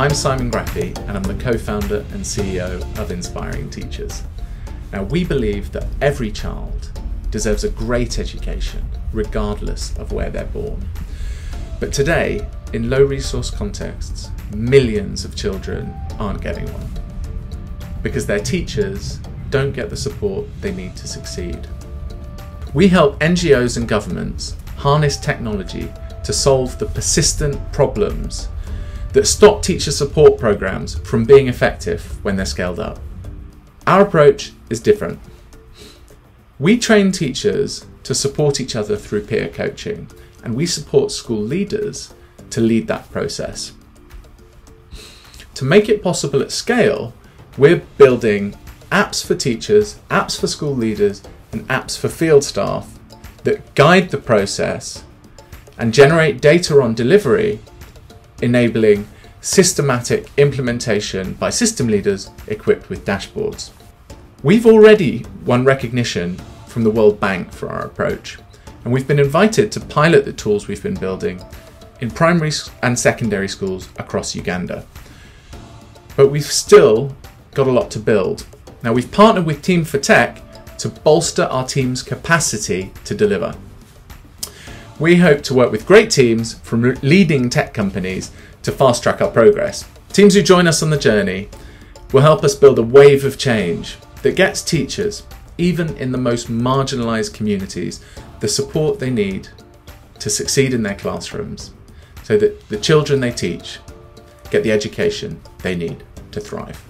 I'm Simon Graffy and I'm the co-founder and CEO of Inspiring Teachers. Now we believe that every child deserves a great education regardless of where they're born. But today, in low resource contexts, millions of children aren't getting one because their teachers don't get the support they need to succeed. We help NGOs and governments harness technology to solve the persistent problems that stop teacher support programs from being effective when they're scaled up. Our approach is different. We train teachers to support each other through peer coaching, and we support school leaders to lead that process. To make it possible at scale, we're building apps for teachers, apps for school leaders, and apps for field staff that guide the process and generate data on delivery enabling systematic implementation by system leaders equipped with dashboards. We've already won recognition from the World Bank for our approach, and we've been invited to pilot the tools we've been building in primary and secondary schools across Uganda. But we've still got a lot to build. Now, we've partnered with Team4Tech to bolster our team's capacity to deliver. We hope to work with great teams from leading tech companies to fast track our progress. Teams who join us on the journey will help us build a wave of change that gets teachers, even in the most marginalised communities, the support they need to succeed in their classrooms so that the children they teach get the education they need to thrive.